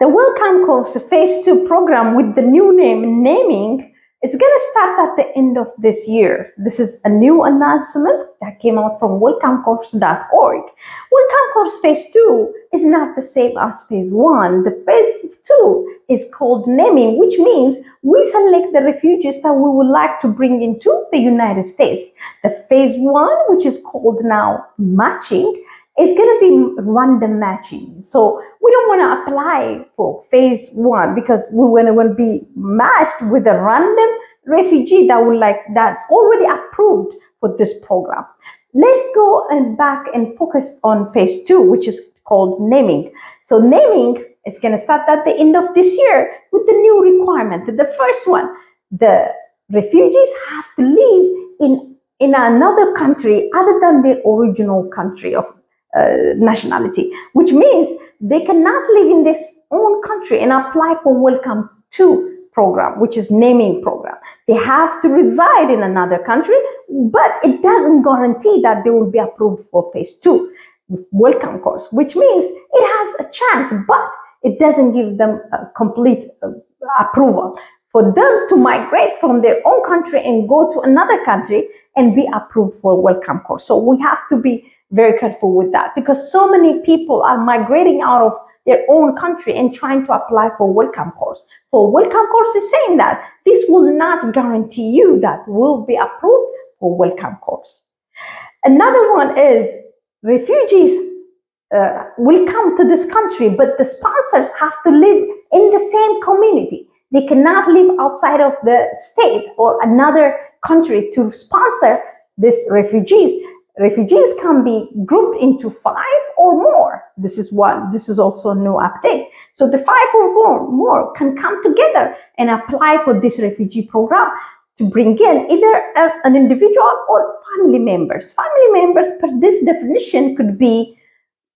The Welcome Corps Phase 2 program with the new name, naming, is going to start at the end of this year. This is a new announcement that came out from welcomecorps.org. Welcome Corps Phase 2 is not the same as Phase 1. The Phase 2 is called naming, which means we select the refugees that we would like to bring into the United States. The Phase 1, which is called now matching, is going to be random matching. So we don't want to apply for phase one because we want to be matched with a random refugee that would like that's already approved for this program. Let's go and back and focus on phase two, which is called naming. So naming is going to start at the end of this year with the new requirement. The first one, the refugees have to live in in another country other than their original country of uh, nationality, which means they cannot live in this own country and apply for welcome to program, which is naming program. They have to reside in another country, but it doesn't guarantee that they will be approved for phase two welcome corps, which means it has a chance, but it doesn't give them a complete uh, approval. For them to migrate from their own country and go to another country and be approved for welcome corps. So we have to be very careful with that because so many people are migrating out of their own country and trying to apply for welcome corps. For welcome corps is saying that this will not guarantee you that will be approved for welcome corps. Another one is refugees uh, will come to this country, but the sponsors have to live in the same community. They cannot live outside of the state or another country to sponsor these refugees refugees can be grouped into five or more. This is one. This is also a new update. So the five or more can come together and apply for this refugee program to bring in either a, an individual or family members. Family members, per this definition, could be,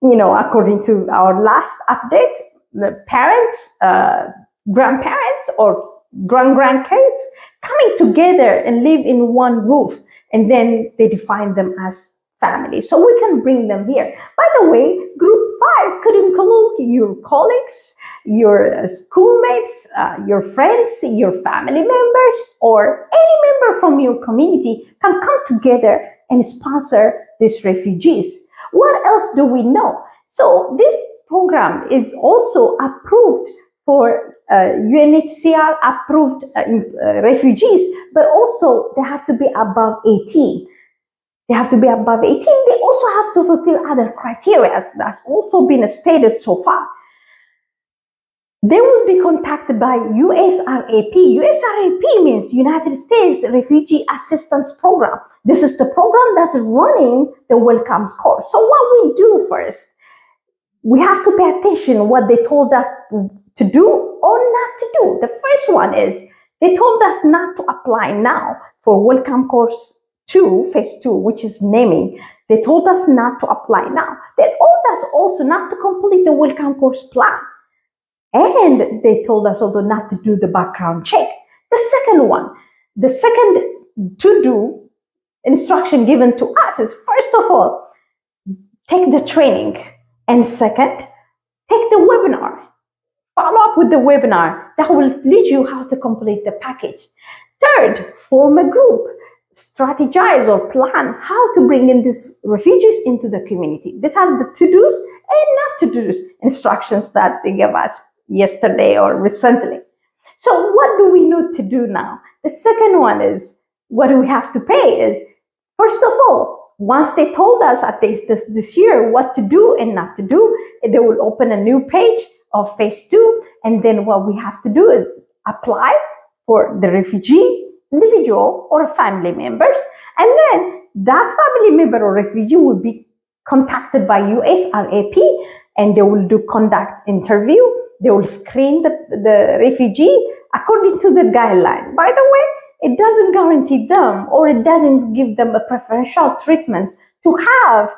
you know, according to our last update, the parents, uh, grandparents, or grand grandkids coming together and live in one roof and then they define them as family. So we can bring them here. By the way, group five could include your colleagues, your uh, schoolmates, uh, your friends, your family members, or any member from your community can come together and sponsor these refugees. What else do we know? So this program is also approved for uh, UNHCR approved uh, uh, refugees, but also they have to be above 18. They have to be above 18. They also have to fulfill other criteria. That's also been stated so far. They will be contacted by USRAP. USRAP means United States Refugee Assistance Program. This is the program that's running the welcome corps. So what we do first, we have to pay attention what they told us to do or not to do. The first one is they told us not to apply now for welcome corps two, phase two, which is naming, they told us not to apply now. They told us also not to complete the welcome corps plan. And they told us also not to do the background check. The second one, the second to do instruction given to us is first of all, take the training. And second, take the webinar. Follow up with the webinar that will lead you how to complete the package. Third, form a group strategize or plan how to bring in these refugees into the community. These are the to-dos and not to-dos instructions that they gave us yesterday or recently. So what do we need to do now? The second one is what do we have to pay is first of all, once they told us at least this, this year what to do and not to do, they will open a new page of phase two. And then what we have to do is apply for the refugee individual or family members. And then that family member or refugee will be contacted by USRAP and they will do conduct interview. They will screen the, the refugee according to the guideline. By the way, it doesn't guarantee them or it doesn't give them a preferential treatment to have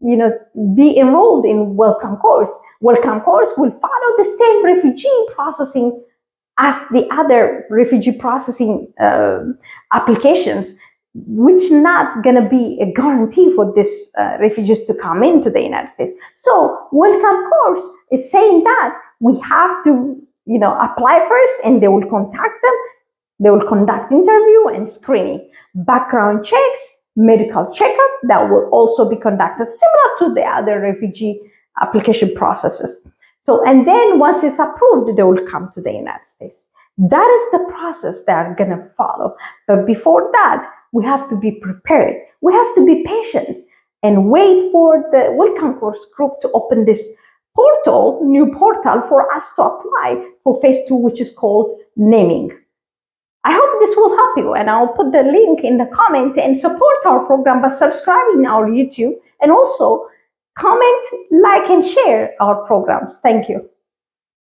you know, be enrolled in welcome corps. Welcome corps will follow the same refugee processing as the other refugee processing uh, applications, which not going to be a guarantee for these uh, refugees to come into the United States. So welcome corps is saying that we have to, you know, apply first and they will contact them. They will conduct interview and screening, background checks, medical checkup that will also be conducted similar to the other refugee application processes. So, and then once it's approved, they will come to the United States. That is the process they are going to follow. But before that, we have to be prepared. We have to be patient and wait for the Welcome Corps group to open this portal, new portal for us to apply for phase two, which is called naming. I hope this will help you and I'll put the link in the comment and support our program by subscribing our YouTube and also comment, like and share our programs. Thank you.